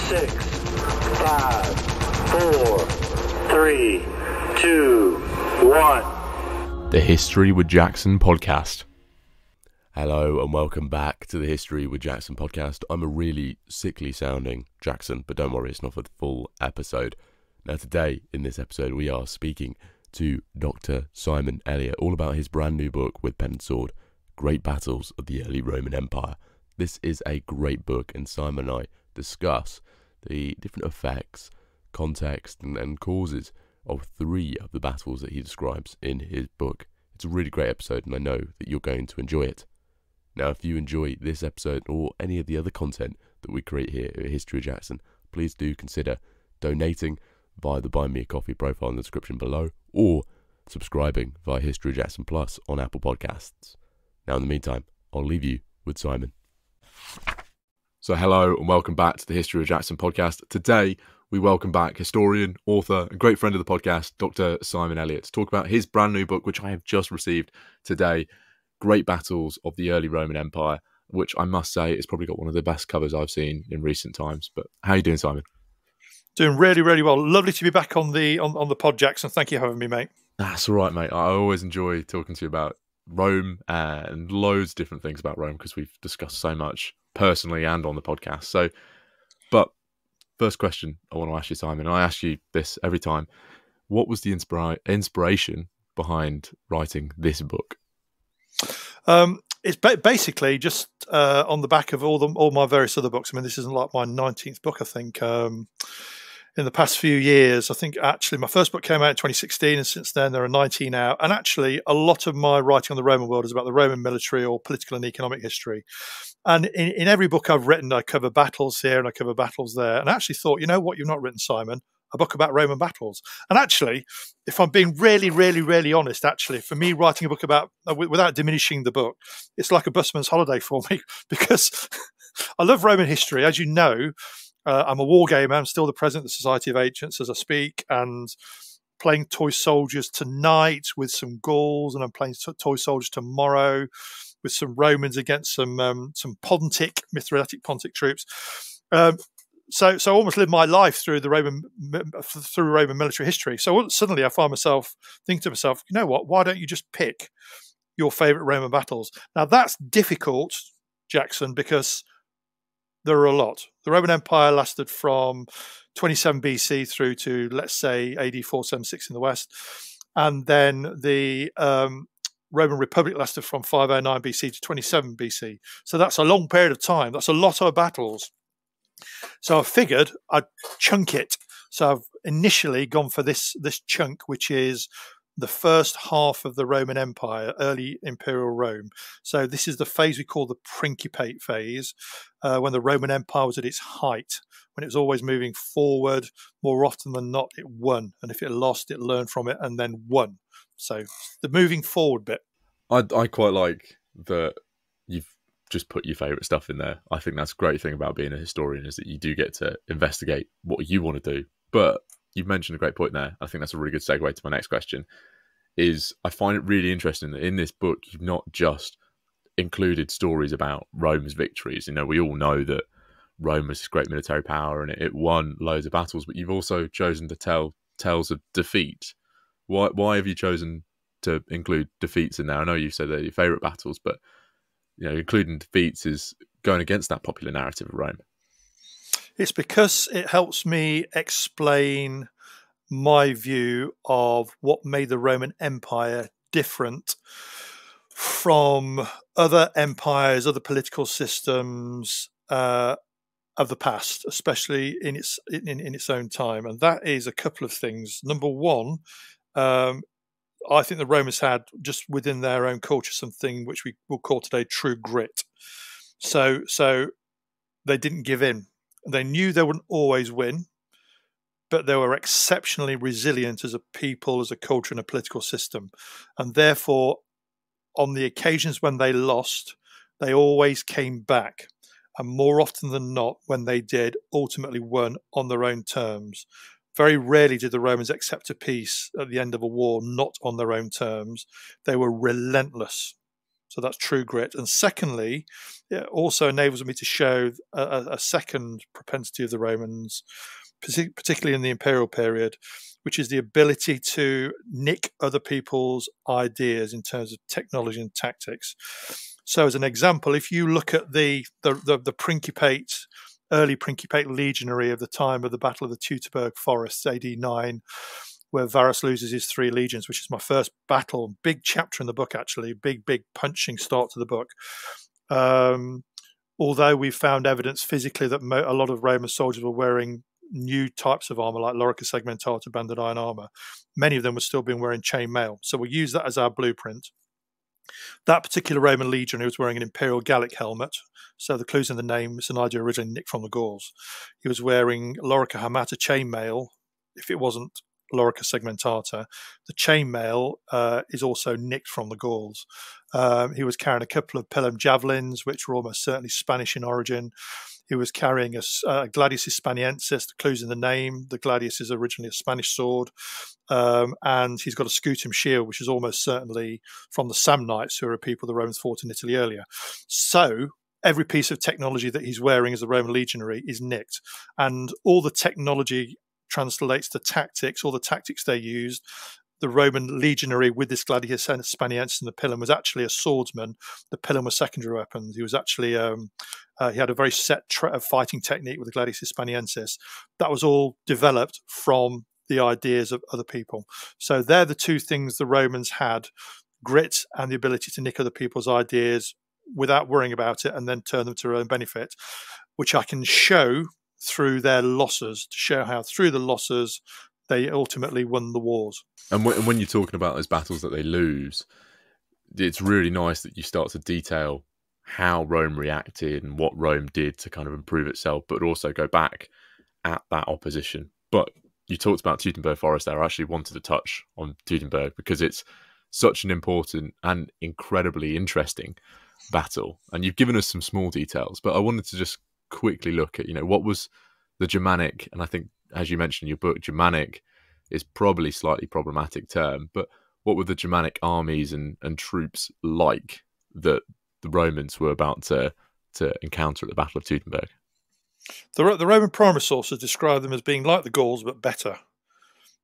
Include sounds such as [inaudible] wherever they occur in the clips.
six, five, four, three, two, one. The History with Jackson podcast. Hello and welcome back to the History with Jackson podcast. I'm a really sickly sounding Jackson, but don't worry, it's not for the full episode. Now, today in this episode, we are speaking to Dr. Simon Elliott all about his brand new book with pen and sword, Great Battles of the Early Roman Empire. This is a great book, and Simon and I discuss the different effects, context, and, and causes of three of the battles that he describes in his book. It's a really great episode, and I know that you're going to enjoy it. Now, if you enjoy this episode or any of the other content that we create here at History of Jackson, please do consider donating via the Buy Me a Coffee profile in the description below or subscribing via History of Jackson Plus on Apple Podcasts. Now, in the meantime, I'll leave you with Simon. So, hello and welcome back to the History of Jackson podcast. Today, we welcome back historian, author, and great friend of the podcast, Dr. Simon Elliott, to talk about his brand new book, which I have just received today Great Battles of the Early Roman Empire, which I must say is probably got one of the best covers I've seen in recent times. But how are you doing, Simon? Doing really, really well. Lovely to be back on the on, on the pod, Jackson. Thank you for having me, mate. That's all right, mate. I always enjoy talking to you about Rome and loads of different things about Rome because we've discussed so much personally and on the podcast. So, but first question I want to ask you, Simon, I ask you this every time. What was the inspira- inspiration behind writing this book? Um, it's ba- basically just uh, on the back of all the all my various other books. I mean, this isn't like my nineteenth book. I think um, in the past few years, I think actually my first book came out in 2016, and since then there are 19 out. And actually, a lot of my writing on the Roman world is about the Roman military or political and economic history. And in, in every book I've written, I cover battles here and I cover battles there. And I actually thought, you know what, you've not written, Simon a book about Roman battles. And actually, if I'm being really, really, really honest, actually, for me, writing a book about, uh, without diminishing the book, it's like a busman's holiday for me [laughs] because [laughs] I love Roman history. As you know, uh, I'm a war gamer. I'm still the president of the Society of Ancients as I speak, and playing toy soldiers tonight with some Gauls, and I'm playing toy soldiers tomorrow with some Romans against some um, some Pontic, Mithridatic Pontic troops. Um, so, so I almost lived my life through the Roman through Roman military history. So suddenly, I find myself thinking to myself, you know what? Why don't you just pick your favorite Roman battles? Now that's difficult, Jackson, because there are a lot. The Roman Empire lasted from 27 BC through to let's say AD 476 in the west, and then the um, Roman Republic lasted from 509 BC to 27 BC. So that's a long period of time. That's a lot of battles. So I figured I'd chunk it. So I've initially gone for this this chunk, which is the first half of the Roman Empire, early Imperial Rome. So this is the phase we call the Principate phase, uh, when the Roman Empire was at its height, when it was always moving forward. More often than not, it won, and if it lost, it learned from it and then won. So the moving forward bit. I I quite like that you've just put your favorite stuff in there. I think that's a great thing about being a historian is that you do get to investigate what you want to do. But you've mentioned a great point there. I think that's a really good segue to my next question. Is I find it really interesting that in this book you've not just included stories about Rome's victories. You know, we all know that Rome was this great military power and it, it won loads of battles, but you've also chosen to tell tales of defeat. Why why have you chosen to include defeats in there? I know you said they're your favourite battles, but you know, including defeats, is going against that popular narrative of Rome? It's because it helps me explain my view of what made the Roman Empire different from other empires, other political systems uh, of the past, especially in its in, in, its own time, and that is a couple of things. Number one, um, I think the Romans had just within their own culture something which we will call today true grit. So, so they didn't give in. They knew they wouldn't always win, but they were exceptionally resilient as a people, as a culture, and a political system. And therefore, on the occasions when they lost, they always came back. And more often than not, when they did, ultimately won on their own terms. Very rarely did the Romans accept a peace at the end of a war not on their own terms. They were relentless. So that's true grit. And secondly, it also enables me to show a, a second propensity of the Romans, particularly in the imperial period, which is the ability to nick other people's ideas in terms of technology and tactics. So, as an example, if you look at the the, the, the Principate, early Principate legionary of the time of the Battle of the Teutoburg Forests, AD 9, where Varus loses his three legions, which is my first battle, big chapter in the book, actually, big, big punching start to the book. Um, although we found evidence physically that mo- a lot of Roman soldiers were wearing new types of armor, like Lorica segmentata banded iron armor, many of them were still being wearing chain mail. So we use that as our blueprint. That particular Roman legion who was wearing an imperial Gallic helmet, so the clues in the name is an idea originally nicked from the Gauls. He was wearing Lorica hamata chainmail. If it wasn't Lorica segmentata. The chainmail uh, is also nicked from the Gauls. Um, he was carrying a couple of pilum javelins, which were almost certainly Spanish in origin. He was carrying a, a Gladius Hispaniensis, the clues in the name. The Gladius is originally a Spanish sword. Um, and he's got a scutum shield, which is almost certainly from the Samnites, who are a people the Romans fought in Italy earlier. So every piece of technology that he's wearing as a Roman legionary is nicked. And all the technology translates to tactics, all the tactics they used. The Roman legionary with this gladius hispaniensis and the pilum was actually a swordsman. The pilum was secondary weapons. He was actually um, uh, he had a very set tra- fighting technique with the gladius hispaniensis. That was all developed from the ideas of other people. So they're the two things the Romans had: grit and the ability to nick other people's ideas without worrying about it and then turn them to their own benefit, which I can show through their losses to show how through the losses they ultimately won the wars. And when you're talking about those battles that they lose, it's really nice that you start to detail how Rome reacted and what Rome did to kind of improve itself, but also go back at that opposition. But you talked about Teutoburg Forest there. I actually wanted to touch on Teutoburg because it's such an important and incredibly interesting battle. And you've given us some small details, but I wanted to just quickly look at, you know, what was the Germanic, and I think, as you mentioned in your book, Germanic is probably slightly problematic term, but what were the Germanic armies and, and troops like that the Romans were about to to encounter at the Battle of Teutoburg? The, the Roman primary sources describe them as being like the Gauls but better.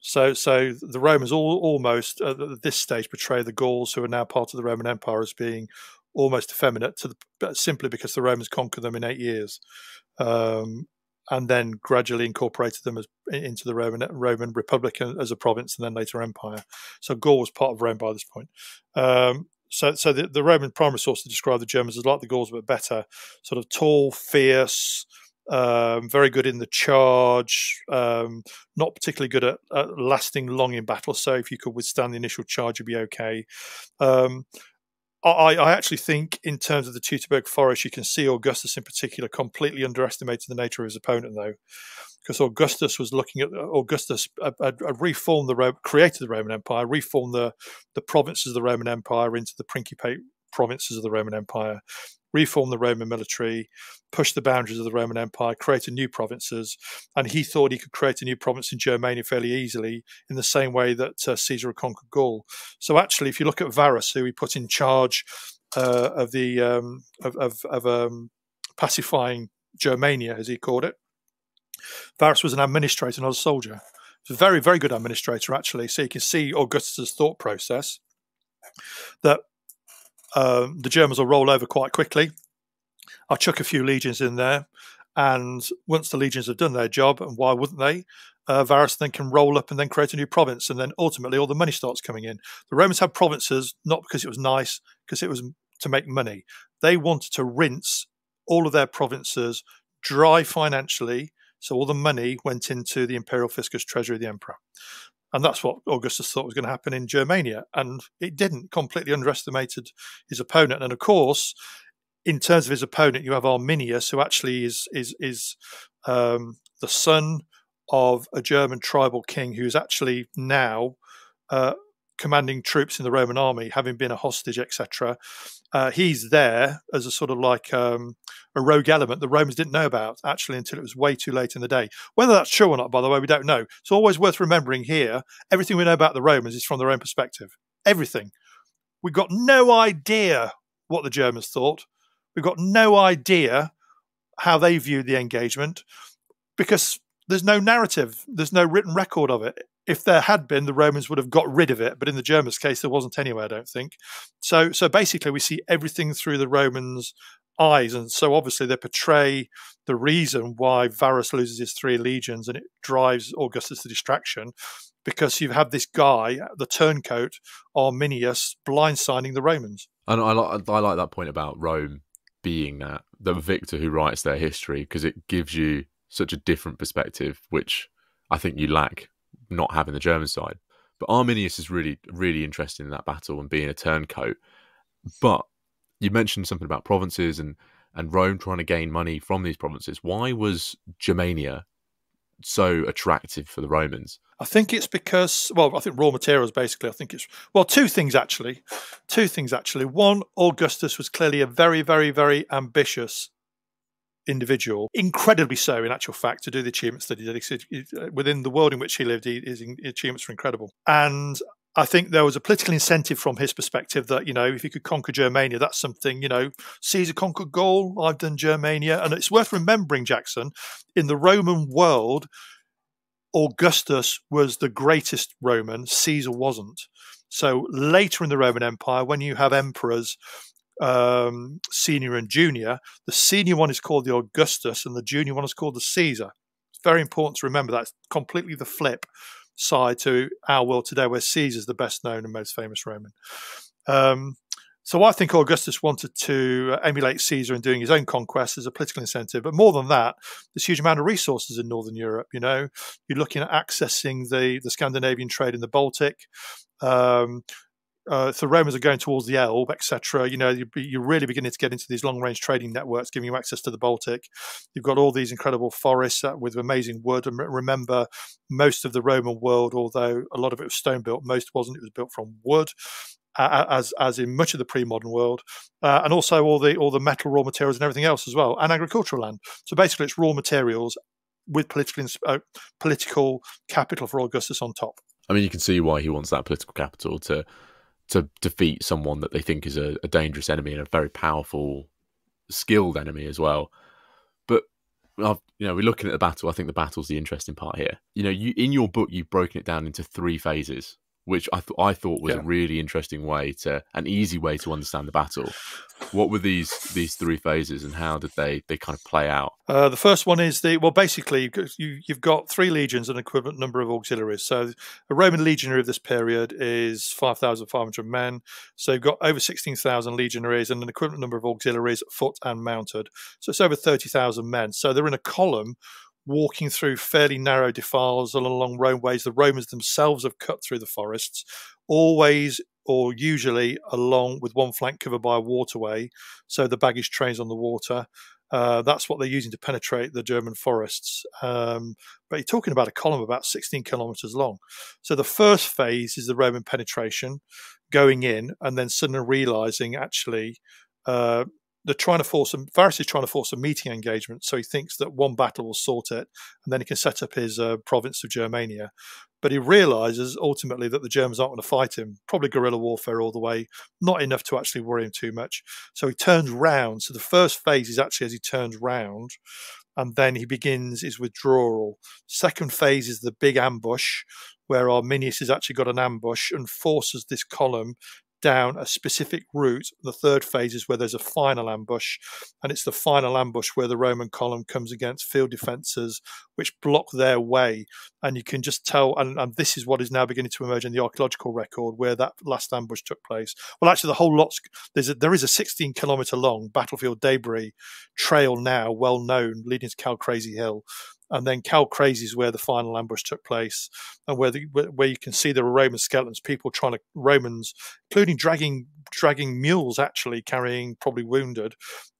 So, so the Romans all, almost at this stage portray the Gauls, who are now part of the Roman Empire, as being almost effeminate to the, simply because the Romans conquered them in eight years, um, and then gradually incorporated them as, into the Roman Roman Republic as a province, and then later empire. So Gaul was part of Rome by this point. Um, so, so the, the Roman primary source to describe the Germans as like the Gauls but better, sort of tall, fierce. Um, very good in the charge, um, not particularly good at, at, lasting long in battle. So if you could withstand the initial charge, you'd be okay. Um, I, I, actually think, in terms of the Teutoburg Forest, you can see Augustus in particular completely underestimated the nature of his opponent, though, because Augustus was looking at Augustus uh, had, had reformed the created the Roman Empire, reformed the the provinces of the Roman Empire into the Principate provinces of the Roman Empire, reform the Roman military, push the boundaries of the Roman Empire, create new provinces. And he thought he could create a new province in Germania fairly easily in the same way that uh, Caesar had conquered Gaul. So actually, if you look at Varus, who he put in charge uh, of the um, of, of, of um, pacifying Germania, as he called it, Varus was an administrator, not a soldier. A very, very good administrator, actually. So you can see Augustus' thought process that um, the Germans will roll over quite quickly. I'll chuck a few legions in there, and once the legions have done their job, and why wouldn't they? Uh, Varus then can roll up and then create a new province, and then ultimately all the money starts coming in. The Romans had provinces not because it was nice, because it was to make money. They wanted to rinse all of their provinces dry financially, so all the money went into the imperial fiscus treasury of the emperor. And that's what Augustus thought was going to happen in Germania. And it didn't, completely underestimated his opponent. And of course, in terms of his opponent, you have Arminius, who actually is is is um, the son of a German tribal king who's actually now uh, commanding troops in the Roman army, having been a hostage, etc. Uh, he's there as a sort of like um, a rogue element the Romans didn't know about actually until it was way too late in the day. Whether that's true or not, by the way, we don't know. It's always worth remembering here everything we know about the Romans is from their own perspective. Everything. We've got no idea what the Germans thought. We've got no idea how they viewed the engagement because there's no narrative, there's no written record of it. If there had been, the Romans would have got rid of it, but in the Germans' case, there wasn't anyway. I don't think. So, so basically, we see everything through the Romans' eyes, and so obviously they portray the reason why Varus loses his three legions, and it drives Augustus to distraction because you have this guy, the turncoat Arminius, blindsiding the Romans. And I like I like that point about Rome being that the victor who writes their history because it gives you such a different perspective, which I think you lack not having the German side. But Arminius is really really interesting in that battle and being a turncoat. But you mentioned something about provinces and and Rome trying to gain money from these provinces. Why was Germania so attractive for the Romans? I think it's because, well, I think raw materials basically. I think it's, well, two things actually. Two things actually. One, Augustus was clearly a very, very, very ambitious individual, incredibly so in actual fact, to do the achievements that he did. Uh, within the world in which he lived, he, his achievements were incredible. And I think there was a political incentive from his perspective that, you know, if he could conquer Germania, that's something, you know, Caesar conquered Gaul, I've done Germania. And it's worth remembering, Jackson, in the Roman world, Augustus was the greatest Roman, Caesar wasn't. So later in the Roman Empire, when you have emperors, um, senior and junior, the senior one is called the Augustus and the junior one is called the Caesar. It's very important to remember that's completely the flip side to our world today, where Caesar's the best known and most famous Roman. Um, so I think Augustus wanted to emulate Caesar in doing his own conquests as a political incentive. But more than that, this huge amount of resources in Northern Europe. You know, you're looking at accessing the, the Scandinavian trade in the Baltic. Um, uh, the Romans are going towards the Elbe, etc. You know, you're really beginning to get into these long-range trading networks, giving you access to the Baltic. You've got all these incredible forests with amazing wood. And remember, most of the Roman world, although a lot of it was stone built, most wasn't. It was built from wood. Uh, as as in much of the pre-modern world, uh, and also all the all the metal raw materials and everything else as well, and agricultural land. So basically, it's raw materials with political uh, political capital for Augustus on top. I mean, you can see why he wants that political capital to to defeat someone that they think is a, a dangerous enemy and a very powerful, skilled enemy as well. But uh, you know, we're looking at the battle. I think the battle's the interesting part here. You know, you in your book you've broken it down into three phases which I, th- I thought was yeah. a really interesting way to an easy way to understand the battle. What were these these three phases, and how did they they kind of play out? Uh, the first one is the well, basically you, you've got three legions and an equivalent number of auxiliaries. So a Roman legionary of this period is five thousand five hundred men. So you've got over sixteen thousand legionaries and an equivalent number of auxiliaries, foot and mounted. So it's over thirty thousand men. So they're in a column walking through fairly narrow defiles along roadways the Romans themselves have cut through the forests, always or usually along with one flank covered by a waterway, so the baggage trains on the water. Uh, that's what they're using to penetrate the German forests. Um, but you're talking about a column about 16 kilometers long. So the first phase is the Roman penetration, going in and then suddenly realizing actually uh, they're trying to force him. Varus is trying to force a meeting engagement, so he thinks that one battle will sort it, and then he can set up his uh, province of Germania. But he realizes ultimately that the Germans aren't going to fight him. Probably guerrilla warfare all the way, not enough to actually worry him too much. So he turns round. So the first phase is actually as he turns round, and then he begins his withdrawal. Second phase is the big ambush, where Arminius has actually got an ambush and forces this column down a specific route. The third phase is where there's a final ambush, and it's the final ambush where the Roman column comes against field defences which block their way. And you can just tell, and, and, this is what is now beginning to emerge in the archaeological record where that last ambush took place. Well, actually, the whole lot's there's a, there is a 16 kilometre long battlefield debris trail now, well known, leading to Kalkriese Hill and then Kalkriese is where the final ambush took place, and where the, where you can see there are Roman skeletons, people trying to Romans, including dragging dragging mules, actually carrying probably wounded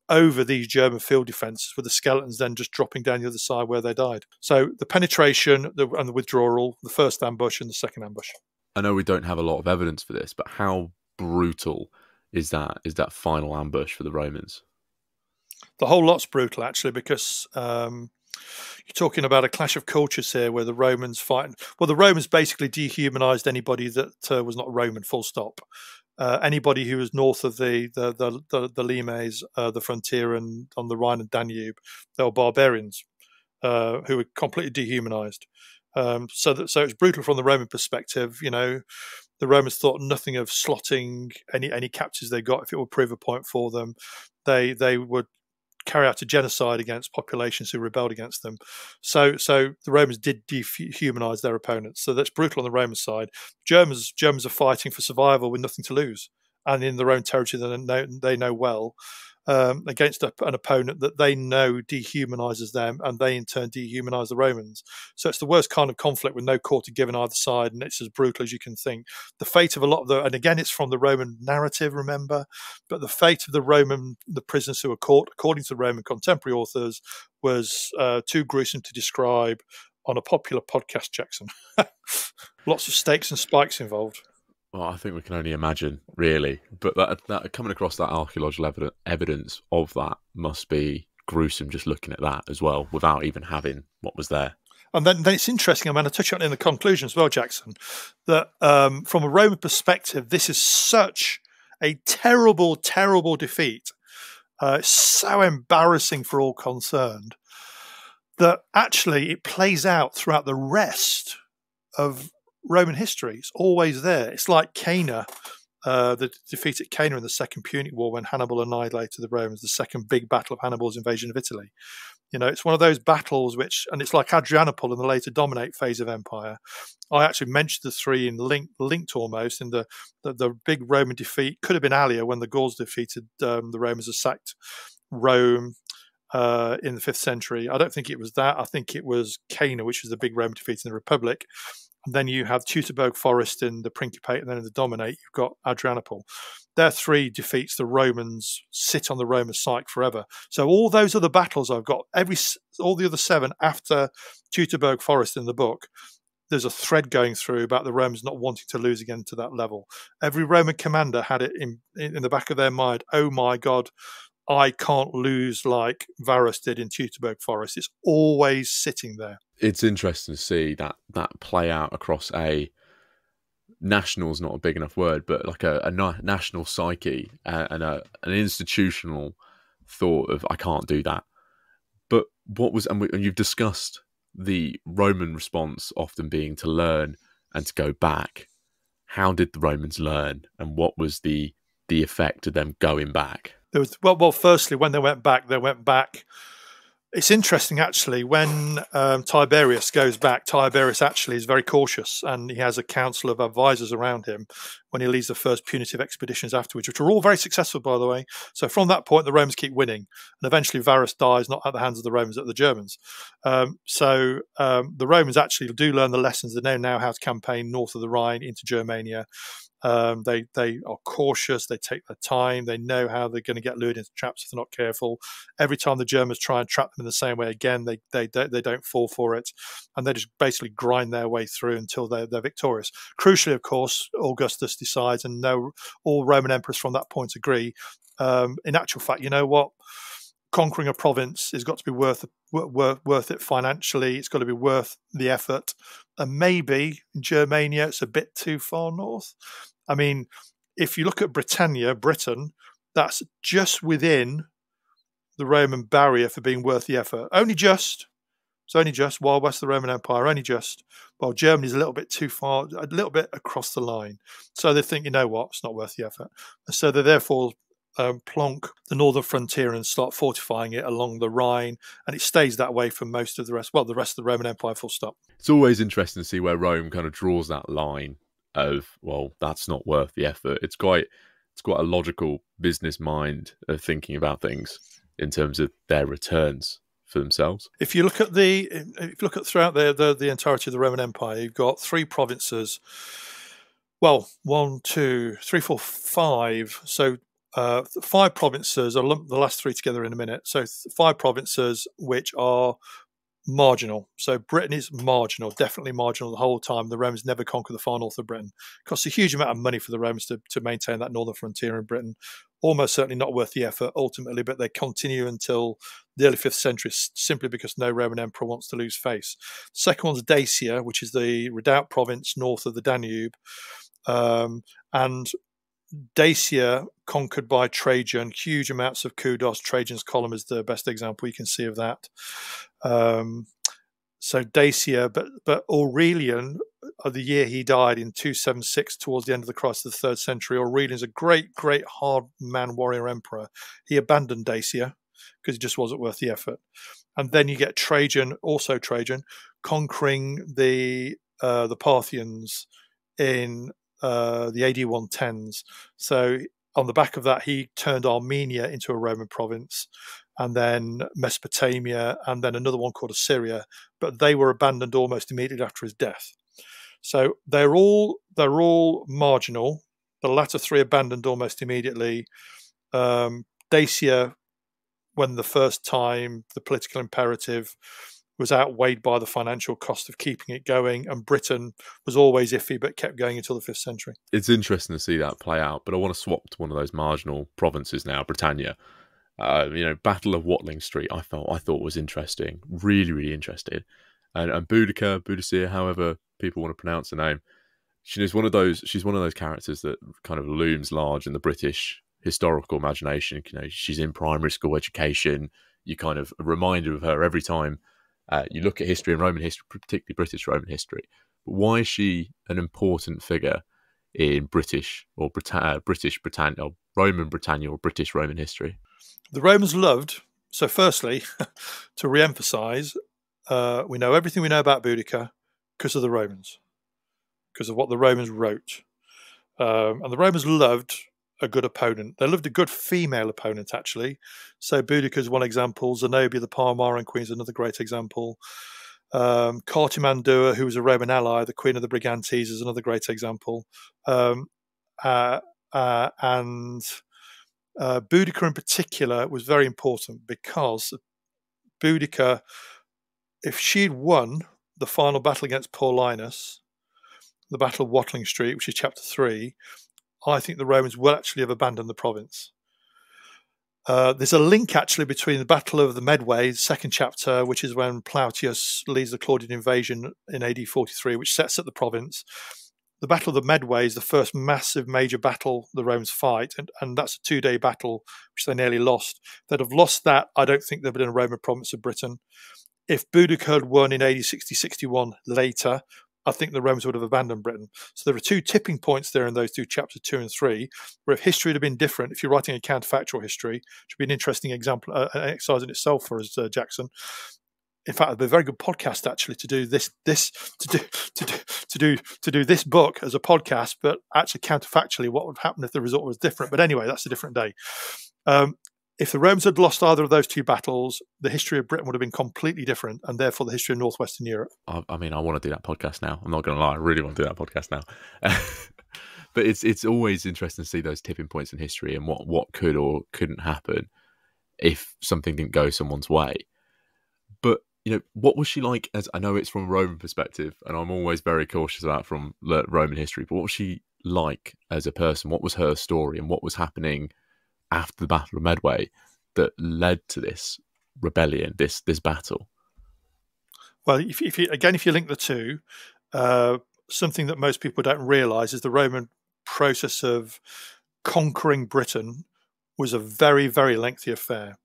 over these German field defences, with the skeletons then just dropping down the other side where they died. So the penetration the, and the withdrawal, the first ambush and the second ambush. I know we don't have a lot of evidence for this, but how brutal is that? Is that final ambush for the Romans? The whole lot's brutal actually, because um, you're talking about a clash of cultures here where the Romans fight. Well, the Romans basically dehumanized anybody that uh, was not Roman, full stop. uh, anybody who was north of the the the, the, the Limes, uh, the frontier, and on the Rhine and Danube, they were barbarians uh, who were completely dehumanized. Um, so that so it's brutal from the Roman perspective. You know, the Romans thought nothing of slotting any any captives they got if it would prove a point for them. They they would carry out a genocide against populations who rebelled against them. So so the Romans did dehumanize their opponents. So that's brutal on the Roman side. Germans Germans are fighting for survival with nothing to lose, and in their own territory they know, they know well um, against a, an opponent that they know dehumanizes them and they in turn dehumanize the Romans. So it's the worst kind of conflict with no quarter given either side, and it's as brutal as you can think. The fate of a lot of the, and again, it's from the Roman narrative, remember, but the fate of the Roman, the prisoners who were caught, according to Roman contemporary authors, was uh, too gruesome to describe on a popular podcast, Jackson. [laughs] Lots of stakes and spikes involved. Well, I think we can only imagine, really. But that, that coming across that archaeological evidence of that must be gruesome just looking at that as well, without even having what was there. And then, then it's interesting. I'm going to touch on it in the conclusion as well, Jackson. That um, from a Roman perspective, this is such a terrible, terrible defeat. Uh, so embarrassing for all concerned that actually it plays out throughout the rest of Roman history. It's always there. It's like Cannae, uh, the defeat at Cannae in the Second Punic War when Hannibal annihilated the Romans, the second big battle of Hannibal's invasion of Italy. You know, it's one of those battles which, and it's like Adrianople in the later dominate phase of empire. I actually mentioned the three in linked, linked almost in the, the, the big Roman defeat. Could have been Allia when the Gauls defeated um, the Romans and sacked Rome uh, in the fifth century. I don't think it was that. I think it was Cannae, which was the big Roman defeat in the Republic. And then you have Teutoburg Forest in the Principate, and then in the Dominate, you've got Adrianople. Their three defeats the Romans sit on the Roman psyche forever. So all those other battles I've got, every all the other seven after Teutoburg Forest in the book, there's a thread going through about the Romans not wanting to lose again to that level. Every Roman commander had it in in the back of their mind. Oh my God, I can't lose like Varus did in Teutoburg Forest. It's always sitting there. It's interesting to see that that play out across a national is not a big enough word, but like a, a national psyche uh, and a, an institutional thought of I can't do that. But what was and, we, and you've discussed the Roman response often being to learn and to go back. How did the Romans learn, and what was the the effect of them going back? There was well, well. Firstly, when they went back, they went back. It's interesting, actually, when um, Tiberius goes back. Tiberius actually is very cautious, and he has a council of advisors around him when he leads the first punitive expeditions afterwards, which were all very successful, by the way. So from that point, the Romans keep winning, and eventually Varus dies not at the hands of the Romans, at the Germans. Um, so um, the Romans actually do learn the lessons. They know now how to campaign north of the Rhine into Germania. Um, they they are cautious. They take their time. They know how they're going to get lured into traps if they're not careful. Every time the Germans try and trap them in the same way again, they they they don't fall for it, and they just basically grind their way through until they're they're victorious. Crucially, of course, Augustus decides, and no, all Roman emperors from that point agree. Um, in actual fact, you know what? Conquering a province has got to be worth worth, worth it financially. It's got to be worth the effort. And maybe in Germania, it's a bit too far north. I mean, if you look at Britannia, Britain, that's just within the Roman barrier for being worth the effort. Only just. It's only just. While west of the Roman Empire, only just. While Germany's a little bit too far, a little bit across the line. So they think, you know what, it's not worth the effort. And so they're therefore um, plonk the northern frontier and start fortifying it along the Rhine, and it stays that way for most of the rest. Well, the rest of the Roman Empire, full stop. It's always interesting to see where Rome kind of draws that line of well that's not worth the effort it's quite it's quite a logical business mind of thinking about things in terms of their returns for themselves if you look at the if you look at throughout the the, the entirety of the roman empire you've got three provinces well one two three four five so uh, five provinces i'll lump the last three together in a minute so five provinces which are marginal. So Britain is marginal, definitely marginal the whole time. The Romans never conquer the far north of Britain. It costs a huge amount of money for the Romans to, to maintain that northern frontier in Britain. Almost certainly not worth the effort ultimately, but they continue until the early fifth century simply because no Roman emperor wants to lose face. Second one's Dacia, which is the redoubt province north of the Danube. Um, and Dacia conquered by Trajan, huge amounts of kudos. Trajan's column is the best example you can see of that. Um, so Dacia, but but Aurelian, of the year he died in 276, towards the end of the crisis of the third century, Aurelian is a great, great hard man warrior emperor. He abandoned Dacia because it just wasn't worth the effort. And then you get Trajan, also Trajan, conquering the uh, the Parthians in uh, the AD 110s. So on the back of that, he turned Armenia into a Roman province, and then Mesopotamia, and then another one called Assyria. But they were abandoned almost immediately after his death. So they're all they're all marginal. The latter three abandoned almost immediately. Um, Dacia, when the first time the political imperative was outweighed by the financial cost of keeping it going, and Britain was always iffy but kept going until the fifth century. It's interesting to see that play out, but I want to swap to one of those marginal provinces now, Britannia. Uh, you know, Battle of Watling Street. I felt I thought was interesting, really, really interesting. And, and Boudica, Boudicca, however people want to pronounce the name, she's one of those. She's one of those characters that kind of looms large in the British historical imagination. You know, she's in primary school education. You kind of a reminder of her every time uh, you look at history and Roman history, particularly British Roman history. But why is she an important figure in British or Brita- uh, British Britannia, or Roman Britannia, or British Roman history? The Romans loved. So, firstly, [laughs] to re-emphasize, uh, we know everything we know about Boudica because of the Romans, because of what the Romans wrote, um, and the Romans loved a good opponent. They loved a good female opponent, actually. So Boudica is one example. Zenobia, the Palmyran queen, is another great example. Um, Cartimandua, who was a Roman ally, the queen of the Brigantes, is another great example. Um, uh, uh, and uh, Boudica in particular was very important because Boudica, if she'd won the final battle against Paulinus, the Battle of Watling Street, which is chapter three, I think the Romans will actually have abandoned the province. Uh, there's a link actually between the Battle of the Medway, second chapter, which is when Plautius leads the Claudian invasion in AD 43, which sets up the province. The Battle of the Medway is the first massive major battle the Romans fight, and, and that's a two day battle, which they nearly lost. They'd have lost that, I don't think they'd have been a Roman province of Britain. If Boudicca had won in AD 60 61 later, I think the Romans would have abandoned Britain. So there are two tipping points there in those two chapters two and three, where if history had been different, if you're writing a counterfactual history, which would be an interesting example, uh, an exercise in itself for us, uh, Jackson. In fact, it'd be a very good podcast actually to do this, this to do [laughs] to do to do to do this book as a podcast, but actually counterfactually, what would happen if the result was different? But anyway, that's a different day. Um, if the Romans had lost either of those two battles, the history of Britain would have been completely different, and therefore the history of northwestern Europe. I, I mean, I want to do that podcast now. I'm not going to lie, I really want to do that podcast now. [laughs] but it's it's always interesting to see those tipping points in history and what what could or couldn't happen if something didn't go someone's way. But you know, what was she like? As I know it's from a Roman perspective, and I'm always very cautious about from Roman history. But what was she like as a person? What was her story, and what was happening? After the Battle of Medway that led to this rebellion, this this battle? Well, if, if you, again, if you link the two, uh, something that most people don't realise is the Roman process of conquering Britain was a very, very lengthy affair.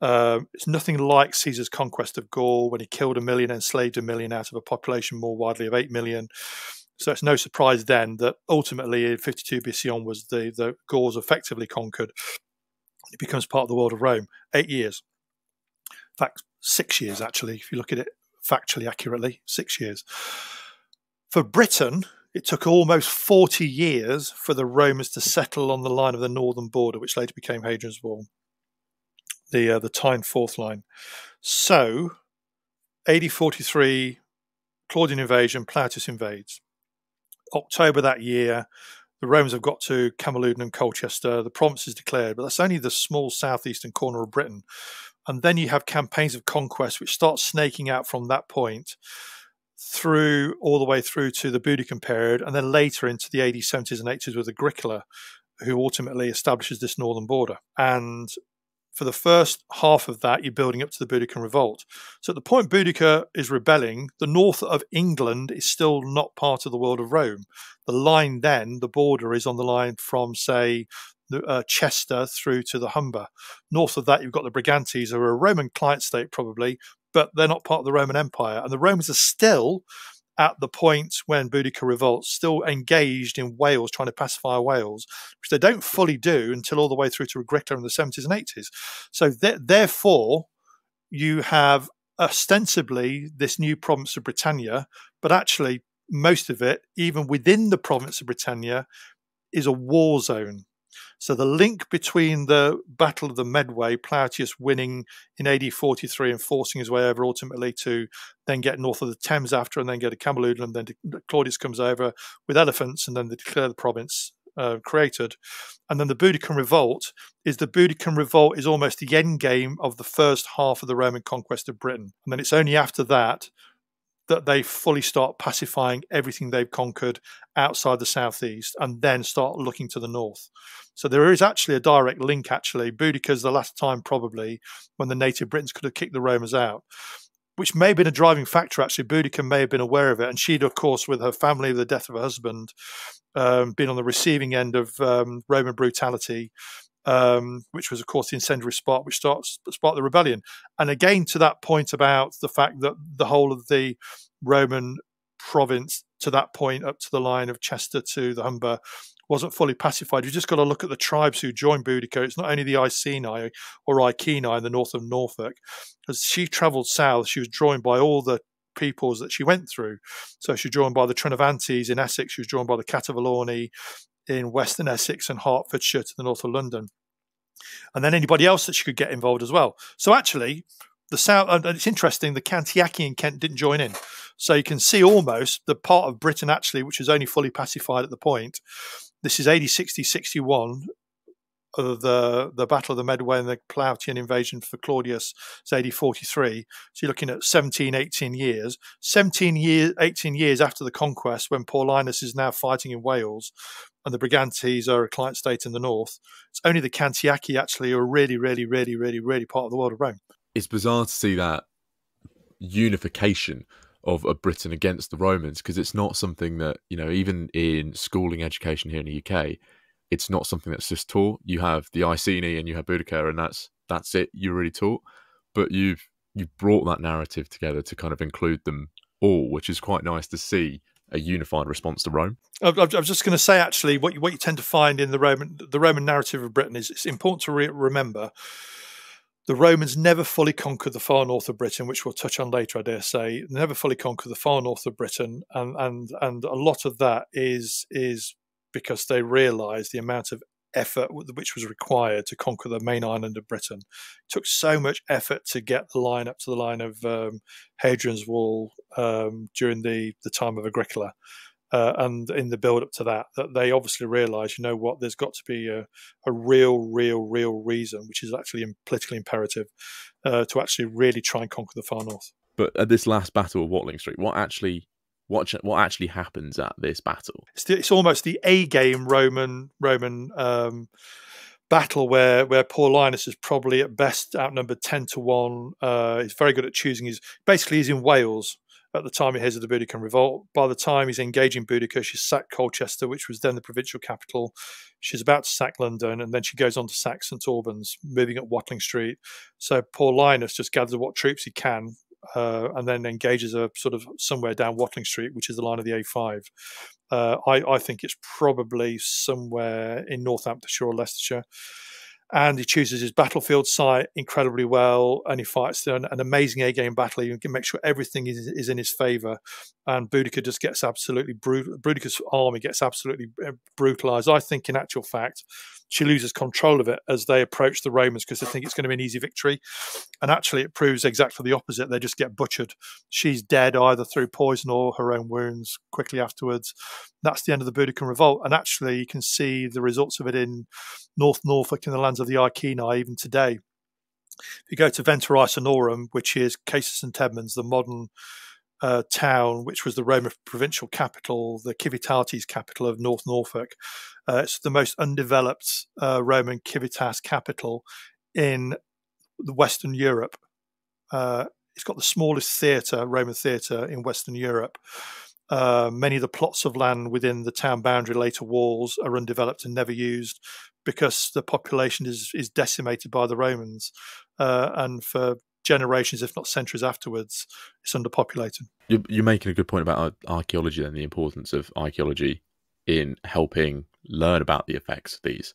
Uh, it's nothing like Caesar's conquest of Gaul when he killed a million, enslaved a million out of a population more widely of 8 million. So it's no surprise then that ultimately in 52 BC onwards, the, the Gauls effectively conquered. It becomes part of the world of Rome. Eight years. In fact, six years actually, if you look at it factually accurately, six years. For Britain, it took almost 40 years for the Romans to settle on the line of the northern border, which later became Hadrian's Wall, the uh, the Tyne Forth Line. So, AD 43, Claudian invasion, Plautius invades. October that year, the Romans have got to Camulodunum and Colchester. The province is declared, but that's only the small southeastern corner of Britain. And then you have campaigns of conquest which start snaking out from that point through all the way through to the Boudiccan period, and then later into the AD 70s and 80s with Agricola, who ultimately establishes this northern border. And for the first half of that, you're building up to the Boudiccan revolt. So at the point Boudicca is rebelling, the north of England is still not part of the world of Rome. The line then, the border is on the line from, say, uh, Chester through to the Humber. North of that, you've got the Brigantes, who are a Roman client state probably, but they're not part of the Roman Empire. And the Romans are still at the point when Boudica revolts, still engaged in Wales, trying to pacify Wales, which they don't fully do until all the way through to Agricola in the 70s and 80s. So, th- therefore, you have ostensibly this new province of Britannia, but actually, most of it, even within the province of Britannia, is a war zone. So the link between the Battle of the Medway, Plautius winning in AD 43 and forcing his way over ultimately to then get north of the Thames after and then get to Camulodunum, and then Claudius comes over with elephants and then they declare the province uh, created. And then the Boudiccan revolt is the Boudiccan revolt is almost the end game of the first half of the Roman conquest of Britain. And then it's only after that that they fully start pacifying everything they've conquered outside the southeast and then start looking to the north. So there is actually a direct link, actually. Boudicca's the last time, probably, when the native Britons could have kicked the Romans out, which may have been a driving factor, actually. Boudica may have been aware of it. And she'd, of course, with her family, the death of her husband, um, been on the receiving end of um, Roman brutality. Um, which was, of course, the incendiary spark which starts, sparked the rebellion. And again, to that point about the fact that the whole of the Roman province to that point, up to the line of Chester to the Humber, wasn't fully pacified. You just got to look at the tribes who joined Boudica. It's not only the Iceni or Iceni in the north of Norfolk. As she travelled south, she was joined by all the peoples that she went through. So she was joined by the Trinovantes in Essex. She was joined by the Catuvellauni in Western Essex and Hertfordshire to the north of London. And then anybody else that she could get involved as well. So actually, the south, and it's interesting, the Cantiaci in Kent didn't join in. So you can see almost the part of Britain actually, which was only fully pacified at the point, this is AD 60 61 of the the Battle of the Medway and the Plautian invasion for Claudius is AD 43. So you're looking at 17, 18 years. 17 years, 18 years after the conquest, when Paulinus is now fighting in Wales and the Brigantes are a client state in the north, it's only the Cantiaci actually are really, really, really, really, really part of the world of Rome. It's bizarre to see that unification of, of Britain against the Romans because it's not something that, you know, even in schooling education here in the UK, it's not something that's just taught. You have the Iceni and you have Boudica and that's that's it. You're really taught. But you've you've brought that narrative together to kind of include them all, which is quite nice to see a unified response to Rome. I, was just going to say, actually, what you, what you tend to find in the Roman the Roman narrative of Britain is it's important to re- remember the Romans never fully conquered the far north of Britain, which we'll touch on later, I dare say. Never fully conquered the far north of Britain, and and and a lot of that is is because they realised the amount of effort which was required to conquer the main island of Britain. It took so much effort to get the line up to the line of um, Hadrian's Wall um, during the the time of Agricola uh, and in the build up to that, that they obviously realise, you know what, there's got to be a, a real, real, real reason, which is actually politically imperative, uh, to actually really try and conquer the far north. But at this last battle of Watling Street, what actually what what actually happens at this battle? It's, the, it's almost the A game Roman Roman um, battle where where Paulinus is probably at best outnumbered ten to one. Uh, he's very good at choosing his. Basically, he's in Wales at the time he hears of the Boudiccan revolt. By the time he's engaging Boudica, she's sacked Colchester, which was then the provincial capital. She's about to sack London, and then she goes on to sack St Albans, moving up Watling Street. So Paulinus just gathers what troops he can, uh, and then engages a sort of somewhere down Watling Street, which is the line of the A5. Uh, I, I think it's probably somewhere in Northamptonshire or Leicestershire and he chooses his battlefield site incredibly well, and he fights an, an amazing A game battle. He can make sure everything is, is in his favor, and Boudica just gets absolutely brutal. Boudica's army gets absolutely uh, brutalized. I think, in actual fact, she loses control of it as they approach the Romans because they think it's going to be an easy victory. And actually, it proves exactly the opposite. They just get butchered. She's dead either through poison or her own wounds quickly afterwards. That's the end of the Boudiccan revolt. And actually, you can see the results of it in North Norfolk in the lands of the Iceni even today. If you go to Venta Icenorum, which is Caistor St Edmunds, the modern uh, town, which was the Roman provincial capital, the Civitates capital of North Norfolk. Uh, it's the most undeveloped uh, Roman civitas capital in Western Europe. Uh, it's got the smallest theatre, Roman theatre in Western Europe. Uh, many of the plots of land within the town boundary later walls are undeveloped and never used because the population is is decimated by the Romans, uh, and for generations, if not centuries afterwards, it's underpopulated. You're, you're making a good point about archaeology and the importance of archaeology in helping learn about the effects of these.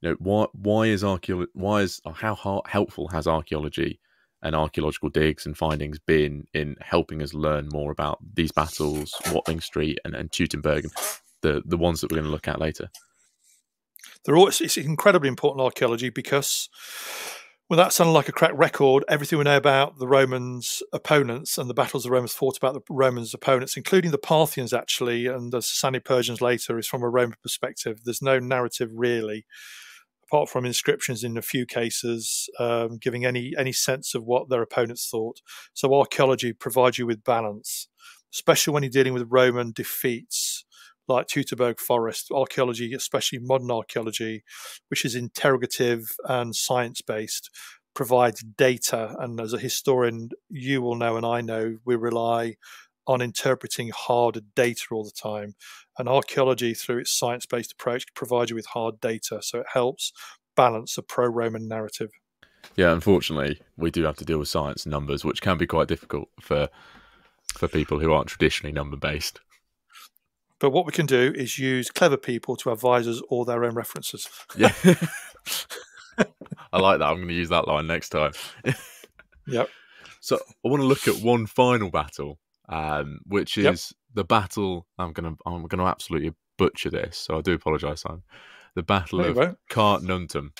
You know, why why is archaeology why is how helpful has archaeology and archaeological digs and findings been in helping us learn more about these battles, Watling Street and, and Teutoburg, the the ones that we're going to look at later? They're all, it's incredibly important archaeology because without sounded like a cracked record, everything we know about the Romans' opponents and the battles the Romans fought about the Romans' opponents, including the Parthians actually, and the Sasanian Persians later, is from a Roman perspective. There's no narrative really, apart from inscriptions in a few cases, um, giving any any sense of what their opponents thought. So archaeology provides you with balance, especially when you're dealing with Roman defeats like Teutoburg Forest, archaeology, especially modern archaeology, which is interrogative and science based, provides data. And as a historian, you will know, and I know, we rely on interpreting hard data all the time. And archaeology, through its science based approach, provides you with hard data. So it helps balance a pro Roman narrative. Yeah, unfortunately, we do have to deal with science numbers, which can be quite difficult for for people who aren't traditionally number based. But what we can do is use clever people to advise us all their own references. Yeah. [laughs] I like that. I'm going to use that line next time. yep. So I want to look at one final battle, um, which is yep. the battle. I'm going to I'm going to absolutely butcher this, so I do apologise, Simon. The Battle there of Carnuntum.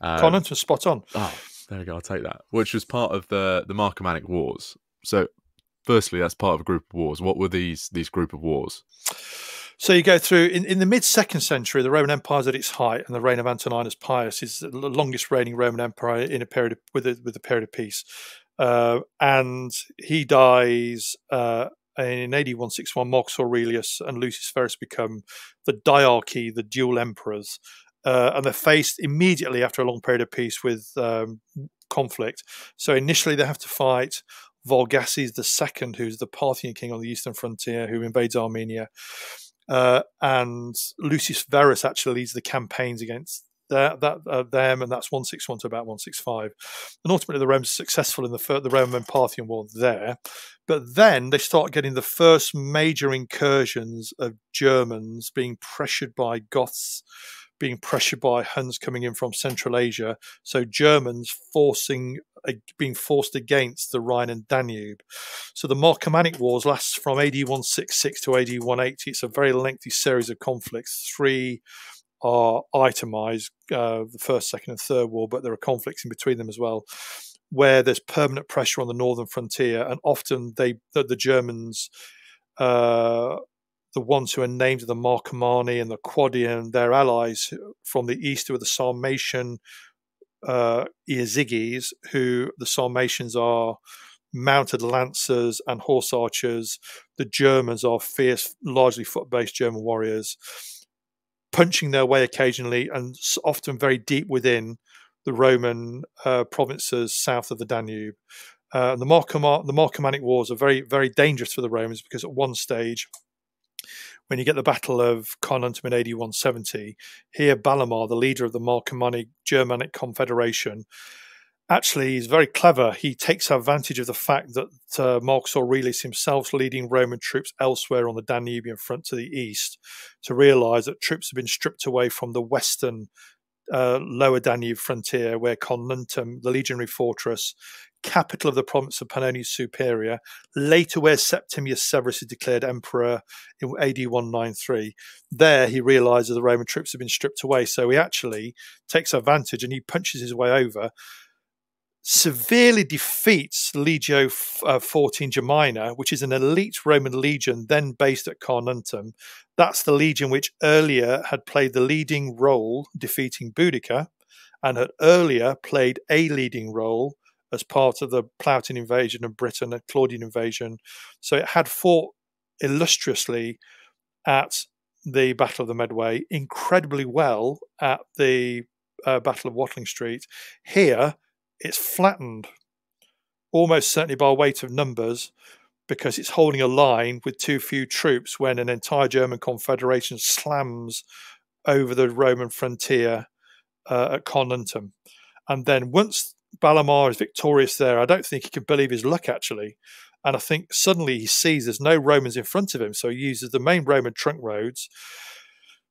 Um, Carnuntum, spot on. Oh, there we go. I'll take that. Which was part of the the Marcomannic Wars. So firstly, that's part of a group of wars. What were these these group of wars? So you go through in, in the mid second century, the Roman Empire is at its height, and the reign of Antoninus Pius is the longest reigning Roman empire in a period of, with a, with a period of peace. Uh, and he dies uh, in AD 161. Marcus Aurelius and Lucius Verus become the diarchy, the dual emperors, uh, and they're faced immediately after a long period of peace with um, conflict. So initially, they have to fight Vologases II, who's the Parthian king on the eastern frontier, who invades Armenia. Uh, and Lucius Verus actually leads the campaigns against that, that uh, them, and that's 161 to about 165. And ultimately, the Romans are successful in the, the Roman Parthian war there. But then they start getting the first major incursions of Germans being pressured by Goths being pressured by Huns coming in from Central Asia. So Germans forcing being forced against the Rhine and Danube. So the Marcomannic Wars lasts from AD 166 to AD 180. It's a very lengthy series of conflicts. Three are itemized, uh, the first, second, and third war, but there are conflicts in between them as well, where there's permanent pressure on the northern frontier, and often they the, the Germans. Uh, the ones who are named the Marcomanni and the Quadian, their allies from the east were the Sarmatian uh, Iazyges, who the Sarmatians are mounted lancers and horse archers. The Germans are fierce, largely foot based German warriors, punching their way occasionally and often very deep within the Roman uh, provinces south of the Danube. Uh, the, Marcom- the Marcomannic Wars are very, very dangerous for the Romans because at one stage, when you get the Battle of Carnuntum in AD 170, here Balamar, the leader of the Marcomannic Germanic Confederation, actually is very clever. He takes advantage of the fact that uh, Marcus Aurelius himself leading Roman troops elsewhere on the Danubian front to the east to realize that troops have been stripped away from the western uh, lower Danube frontier, where Carnuntum, the legionary fortress, capital of the province of Pannonia Superior, later where Septimius Severus is declared emperor in AD 193. There he realizes the Roman troops have been stripped away, so he actually takes advantage and he punches his way over, severely defeats Legio uh, 14 Gemina, which is an elite Roman legion then based at Carnuntum. That's the legion which earlier had played the leading role defeating Boudica and had earlier played a leading role as part of the Plautian invasion of Britain and Claudian invasion. So it had fought illustriously at the Battle of the Medway, incredibly well at the uh, Battle of Watling Street. Here, it's flattened, almost certainly by weight of numbers, because it's holding a line with too few troops when an entire German confederation slams over the Roman frontier uh, at Carnuntum. And then once Balamar is victorious there, I don't think he can believe his luck actually. And I think suddenly he sees there's no Romans in front of him. So he uses the main Roman trunk roads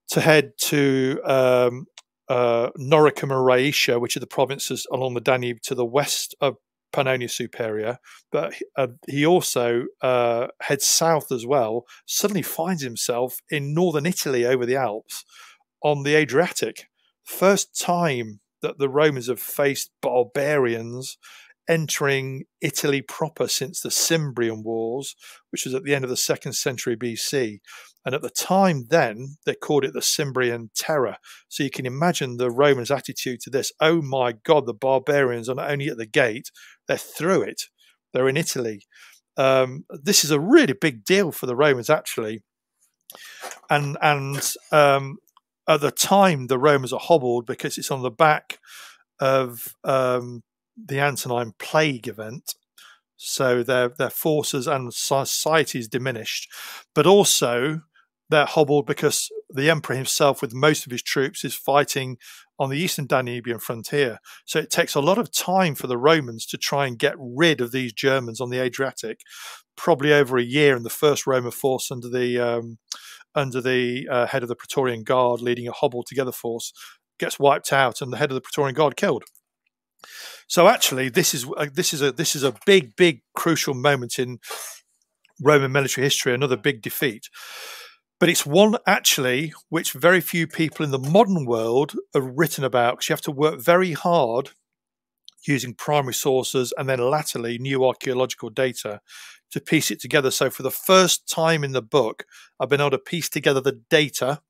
to head to um, uh, Noricum and Raetia, which are the provinces along the Danube to the west of Pannonia Superior, but uh, he also uh, heads south as well. Suddenly finds himself in northern Italy over the Alps on the Adriatic. First time that the Romans have faced barbarians entering Italy proper since the Cimbrian Wars, which was at the end of the second century BC. And at the time then, they called it the Cimbrian Terror. So you can imagine the Romans' attitude to this. Oh my God, the barbarians are not only at the gate, they're through it. They're in Italy. Um, this is a really big deal for the Romans, actually. And and um, at the time, the Romans are hobbled because it's on the back of um, the Antonine Plague event. So their their forces and society is diminished, but also they're hobbled because the emperor himself, with most of his troops, is fighting on the eastern Danubian frontier. So it takes a lot of time for the Romans to try and get rid of these Germans on the Adriatic. Probably over a year, and the first Roman force under the um, under the uh, head of the Praetorian Guard, leading a hobbled together force, gets wiped out, and the head of the Praetorian Guard killed. So actually, this is uh, this is a this is a big, big, crucial moment in Roman military history. Another big defeat but it's one actually which very few people in the modern world have written about because you have to work very hard using primary sources and then latterly new archaeological data to piece it together. So, for the first time in the book, I've been able to piece together the data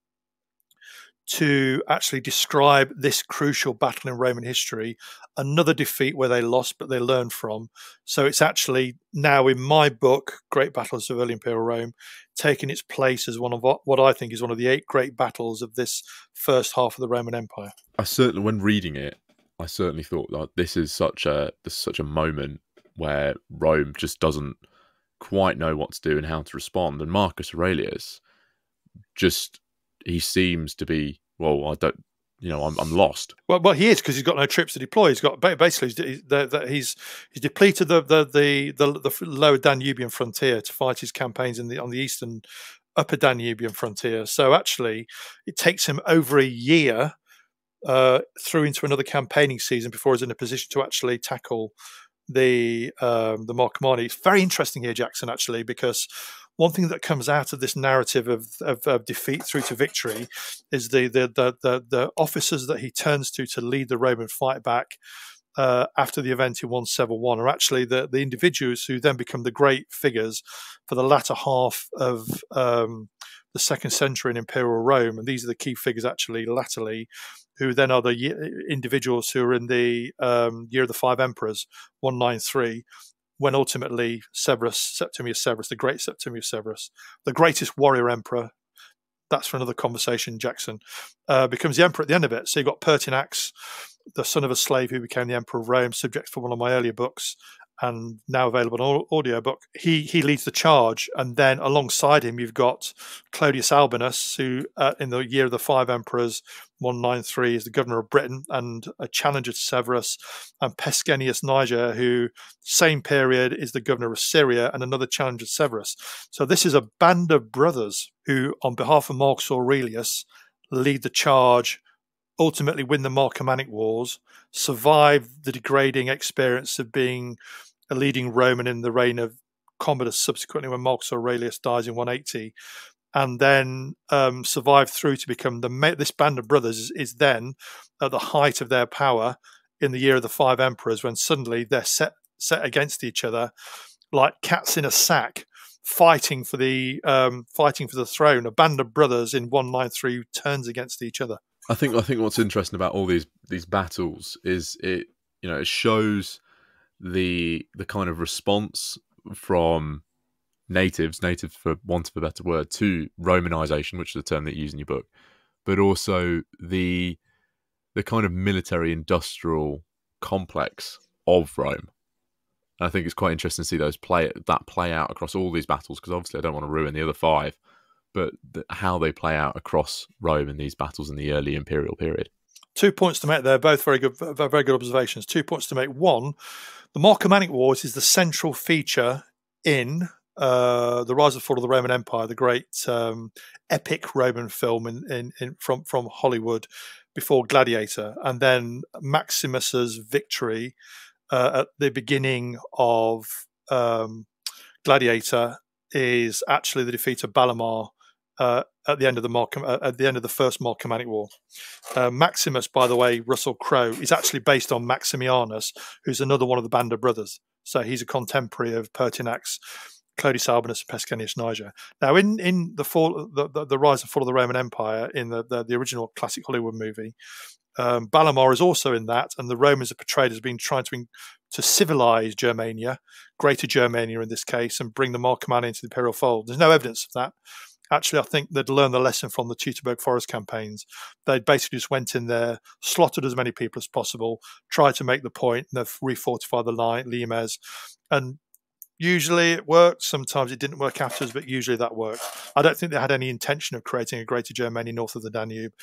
to actually describe this crucial battle in Roman history, another defeat where they lost but they learned from. So it's actually now in my book, Great Battles of Early Imperial Rome, taking its place as one of what I think is one of the eight great battles of this first half of the Roman Empire. I certainly, when reading it, I certainly thought that this is such a this is such a moment where Rome just doesn't quite know what to do and how to respond, and Marcus Aurelius just he seems to be well. I don't, you know, I'm, I'm lost. Well, well, he is because he's got no troops to deploy. He's got basically he's, he's he's depleted the the, the the the lower Danubian frontier to fight his campaigns in the on the eastern upper Danubian frontier. So actually, it takes him over a year uh, through into another campaigning season before he's in a position to actually tackle the um, the Marcomanni. It's very interesting here, Jackson, actually, because one thing that comes out of this narrative of, of, of defeat through to victory is the, the the, the the officers that he turns to to lead the Roman fight back uh, after the event in 171 are actually the, the individuals who then become the great figures for the latter half of um, the second century in imperial Rome. And these are the key figures actually latterly, who then are the individuals who are in the um, Year of the Five Emperors, 193, when ultimately Severus, Septimius Severus, the great Septimius Severus, the greatest warrior emperor, that's for another conversation, Jackson, uh, becomes the emperor at the end of it. So you've got Pertinax, the son of a slave who became the emperor of Rome, subject for one of my earlier books, and now available on audio book. He he leads the charge, and then alongside him you've got Clodius Albinus, who uh, in the year of the five emperors, one nine three, is the governor of Britain and a challenger to Severus, and Pescennius Niger, who same period is the governor of Syria and another challenger to Severus. So this is a band of brothers who, on behalf of Marcus Aurelius, lead the charge ultimately win the Marcomannic Wars, survive the degrading experience of being a leading Roman in the reign of Commodus, subsequently when Marcus Aurelius dies in 180, and then um, survive through to become the this band of brothers is, is, then at the height of their power in the year of the five emperors, when suddenly they're set set against each other like cats in a sack. Fighting for the um, fighting for the throne, a band of brothers in one nine three turns against each other. I think I think what's interesting about all these these battles is it you know it shows the the kind of response from natives, natives for want of a better word, to Romanization, which is a term that you use in your book, but also the the kind of military industrial complex of Rome. And I think it's quite interesting to see those play that play out across all these battles because obviously I don't want to ruin the other five, but the, how they play out across Rome in these battles in the early imperial period. Two points to make there, both very good, very good observations. Two points to make. One, the Marcomannic Wars is the central feature in uh, the Rise and Fall of the Roman Empire, the great um, epic Roman film in, in, in, from from Hollywood before Gladiator, and then Maximus's victory uh, at the beginning of um, Gladiator is actually the defeat of Balamar uh, at the end of the uh, at the end of the first Marcomannic War. Uh, Maximus, by the way, Russell Crowe, is actually based on Maximianus, who's another one of the band of brothers. So he's a contemporary of Pertinax, Clodius Albinus, and Pescennius Niger. Now, in in the fall, the, the, the, rise and fall of the Roman Empire, in the the, the original classic Hollywood movie, um, is also in that, and the Romans are portrayed as being trying to to civilize Germania, Greater Germania in this case, and bring the Marcomanni into the imperial fold. There's no evidence of that. Actually, I think they'd learned the lesson from the Teutoburg Forest campaigns. They basically just went in there, slaughtered as many people as possible, tried to make the point, and they've refortified the line, limes, and usually it worked. Sometimes it didn't work afterwards, but usually that worked. I don't think they had any intention of creating a greater Germany north of the Danube.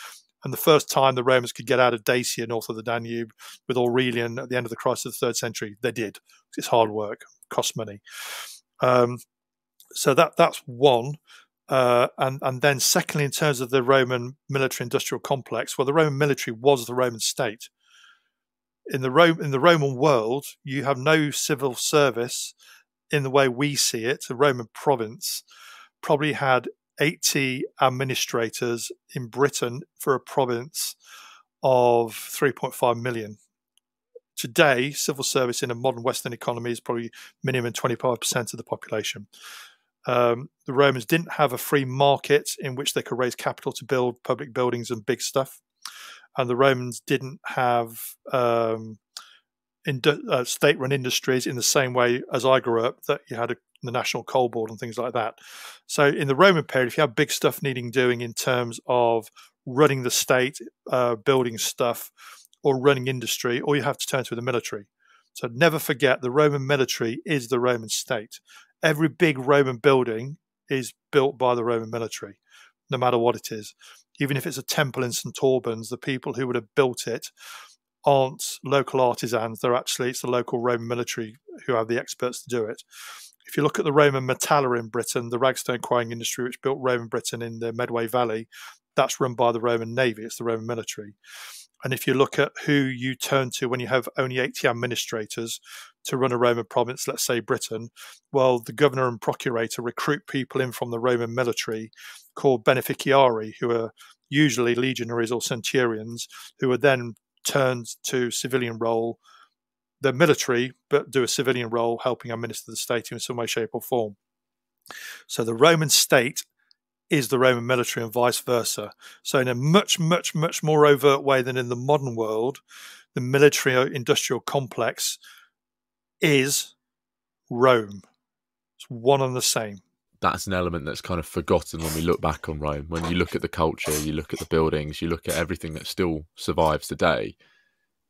And the first time the Romans could get out of Dacia north of the Danube with Aurelian at the end of the crisis of the third century, they did. It's hard work, cost money. Um, so that that's one. Uh, and and then secondly, in terms of the Roman military industrial complex, well, the Roman military was the Roman state. In the Rome in the Roman world, you have no civil service in the way we see it. A Roman province probably had 80 administrators in Britain for a province of 3.5 million. Today, civil service in a modern Western economy is probably minimum 25% of the population. Um, the Romans didn't have a free market in which they could raise capital to build public buildings and big stuff. And the Romans didn't have um, uh, state-run industries in the same way as I grew up. That you had a, the National Coal Board and things like that. So in the Roman period, if you have big stuff needing doing in terms of running the state, uh, building stuff, or running industry, all you have to turn to the military. So never forget the Roman military is the Roman state. Every big Roman building is built by the Roman military, no matter what it is. Even if it's a temple in St. Albans, the people who would have built it aren't local artisans. They're actually, it's the local Roman military who have the experts to do it. If you look at the Roman metalla in Britain, the ragstone quarrying industry, which built Roman Britain in the Medway Valley, that's run by the Roman Navy, it's the Roman military. And if you look at who you turn to when you have only 80 administrators to run a Roman province, let's say Britain, well, the governor and procurator recruit people in from the Roman military called beneficiarii, who are usually legionaries or centurions, who are then turned to civilian role. They're military, but do a civilian role, helping administer the state in some way, shape, or form. So the Roman state is the Roman military and vice versa. So, in a much, much, much more overt way than in the modern world, the military industrial complex is Rome. It's one and the same. That's an element that's kind of forgotten when we look back on Rome. When you look at the culture, you look at the buildings, you look at everything that still survives today.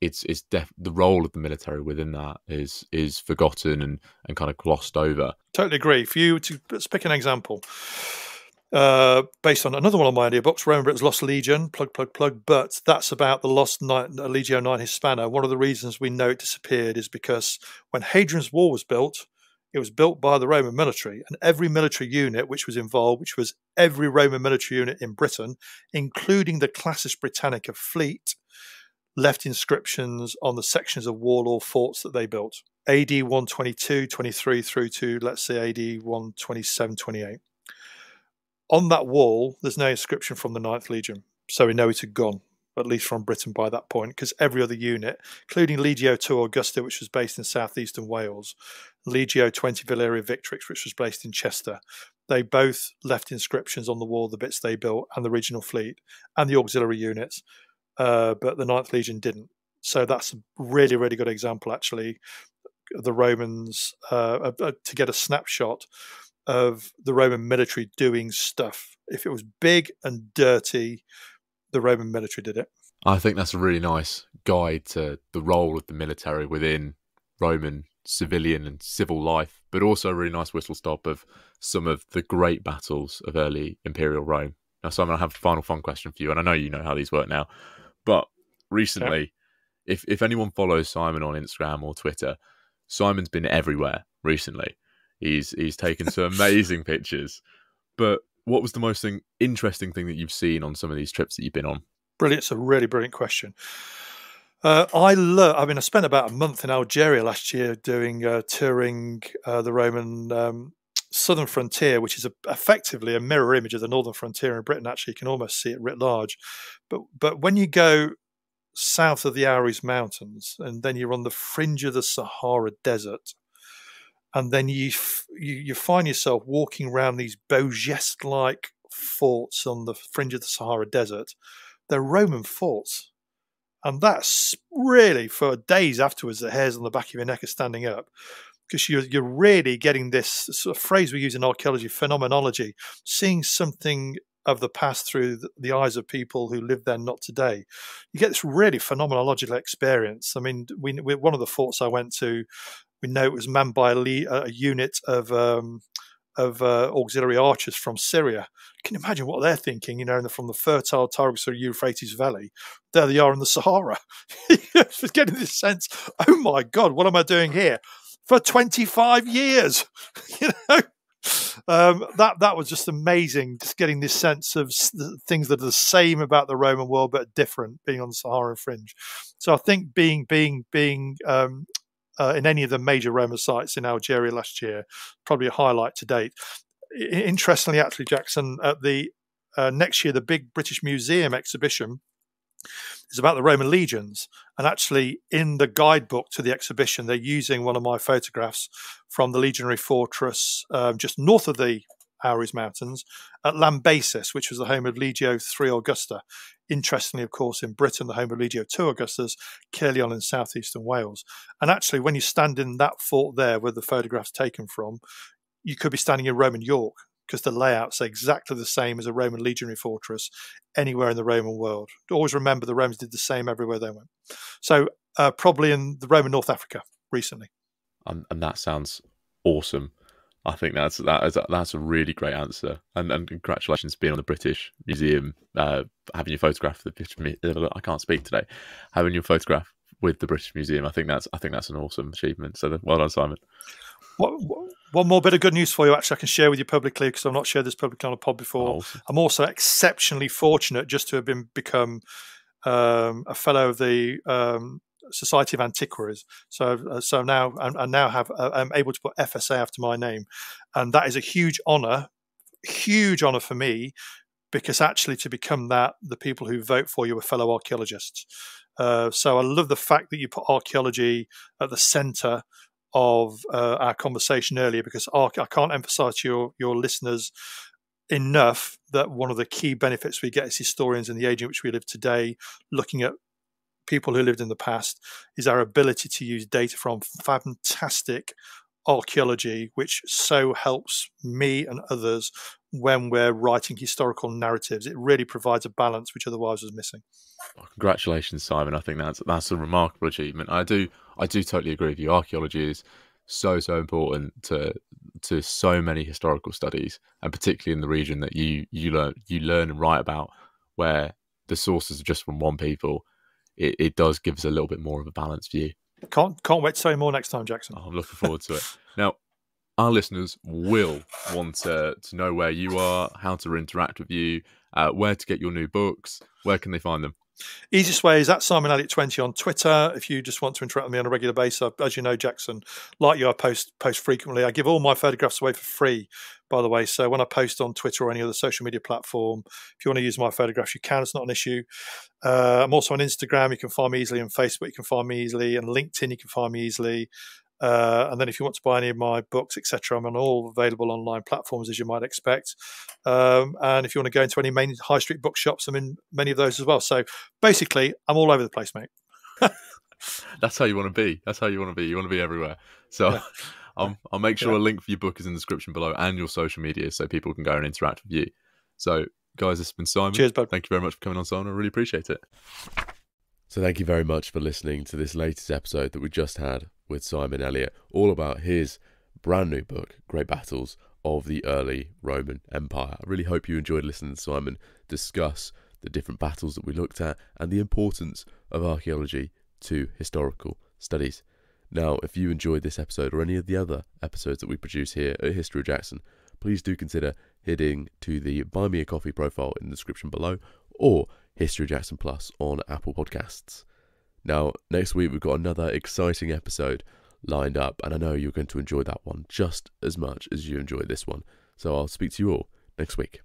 It's it's def- the role of the military within that is is forgotten and and kind of glossed over. Totally agree. For you to let's pick an example, uh, based on another one of my idea books, Roman Britain's Lost Legion, plug, plug, plug. But that's about the Lost Ninth, Legio 9 Hispana. One of the reasons we know it disappeared is because when Hadrian's Wall was built, it was built by the Roman military, and every military unit which was involved, which was every Roman military unit in Britain, including the Classis Britannica fleet, left inscriptions on the sections of wall or forts that they built. AD 122, 23 through to, let's say, AD 127, 28 on that wall, there's no inscription from the Ninth Legion, so we know it had gone, at least from Britain by that point, because every other unit, including Legio II Augusta, which was based in southeastern Wales, Legio 20 Valeria Victrix, which was based in Chester, they both left inscriptions on the wall, the bits they built, and the regional fleet, and the auxiliary units, uh, but the Ninth Legion didn't. So that's a really, really good example, actually, the Romans uh, uh, to get a snapshot of the Roman military doing stuff. If it was big and dirty, the Roman military did it. I think that's a really nice guide to the role of the military within Roman civilian and civil life, but also a really nice whistle stop of some of the great battles of early imperial Rome. Now, Simon, I have a final fun question for you, and I know you know how these work now, but recently, if if anyone follows Simon on Instagram or Twitter, Simon's been everywhere recently. He's he's taken some amazing pictures. But what was the most thing, interesting thing that you've seen on some of these trips that you've been on? Brilliant. It's a really brilliant question. Uh, I love. I mean, I spent about a month in Algeria last year doing uh, touring uh, the Roman um, southern frontier, which is a, effectively a mirror image of the northern frontier in Britain. Actually, you can almost see it writ large. But but when you go south of the Aures Mountains, and then you're on the fringe of the Sahara Desert, and then you you, you find yourself walking around these Beau Geste-like forts on the fringe of the Sahara Desert. They're Roman forts and that's really for days afterwards, the hairs on the back of your neck are standing up because you're, you're really getting this sort of phrase we use in archaeology, phenomenology, seeing something of the past through the eyes of people who live there not today. You get this really phenomenological experience. I mean, we, we one of the forts I went to, we know it was manned by a, a unit of um, of uh, auxiliary archers from Syria. Can you imagine what they're thinking? You know, from the fertile Tigris or Euphrates Valley, there they are in the Sahara. [laughs] Getting this sense, oh my God, what am I doing here for 25 years? [laughs] you know, um, that that was just amazing. Just getting this sense of things that are the same about the Roman world but different, being on the Sahara fringe. So I think being being being um, uh, in any of the major Roman sites in Algeria last year. Probably a highlight to date. Interestingly, actually, Jackson, at the uh, next year, the big British Museum exhibition is about the Roman legions. And actually, in the guidebook to the exhibition, they're using one of my photographs from the legionary fortress um, just north of the Aures Mountains at Lambaesis, which was the home of Legio III Augusta. Interestingly, of course, in Britain, the home of Legio II Augustus, Caerleon in southeastern Wales. And actually, when you stand in that fort there where the photograph's taken from, you could be standing in Roman York because the layout's exactly the same as a Roman legionary fortress anywhere in the Roman world. Always remember the Romans did the same everywhere they went. So, uh, probably in the Roman North Africa recently. Um, and that sounds awesome. I think that's that is that's a really great answer, and and congratulations being on the British Museum, uh, having your photograph. The I can't speak today, having your photograph with the British Museum. I think that's I think that's an awesome achievement. So well done, Simon. What, one more bit of good news for you, actually, I can share with you publicly because I've not shared this publicly on a pod before. Awesome. I'm also exceptionally fortunate just to have been become um, a fellow of the um, Society of Antiquaries. So, uh, so now I, I now have uh, I'm able to put FSA after my name, and that is a huge honour, huge honour for me, because actually to become that, the people who vote for you are fellow archaeologists. Uh, so I love the fact that you put archaeology at the centre of uh, our conversation earlier, because I can't emphasise to your your listeners enough that one of the key benefits we get as historians in the age in which we live today, looking at people who lived in the past is our ability to use data from fantastic archaeology, which so helps me and others when we're writing historical narratives. It really provides a balance which otherwise was missing. Well, congratulations, Simon. I think that's that's a remarkable achievement. I do I do totally agree with you. Archaeology is so so important to to so many historical studies, and particularly in the region that you you learn you learn and write about, where the sources are just from one people it, it does give us a little bit more of a balanced view. Can't can't wait to say more next time, Jackson. Oh, I'm looking forward to it. [laughs] Now, our listeners will want to, to know where you are, how to interact with you, uh, where to get your new books. Where can they find them? Easiest way is at Simon Elliott 20 on Twitter. If you just want to interact with me on a regular basis, as you know, Jackson, like you, I post post frequently. I give all my photographs away for free, by the way. So when I post on Twitter or any other social media platform, if you want to use my photographs, you can. It's not an issue. Uh, I'm also on Instagram. You can find me easily. On Facebook, you can find me easily. And LinkedIn, you can find me easily. Uh, and then if you want to buy any of my books, etc., I'm on all available online platforms as you might expect. Um, and if you want to go into any main high street bookshops, I'm in many of those as well. So basically, I'm all over the place, mate. [laughs] That's how you want to be. That's how you want to be. You want to be everywhere. So yeah. [laughs] I'll, I'll make sure yeah. a link for your book is in the description below and your social media so people can go and interact with you. So guys, this has been Simon. Cheers, bud. Thank you very much for coming on, Simon. I really appreciate it. So thank you very much for listening to this latest episode that we just had with Simon Elliott, all about his brand new book, Great Battles of the Early Roman Empire. I really hope you enjoyed listening to Simon discuss the different battles that we looked at and the importance of archaeology to historical studies. Now, if you enjoyed this episode or any of the other episodes that we produce here at History of Jackson, please do consider heading to the Buy Me a Coffee profile in the description below or History of Jackson Plus on Apple Podcasts. Now, next week we've got another exciting episode lined up, and I know you're going to enjoy that one just as much as you enjoyed this one. So I'll speak to you all next week.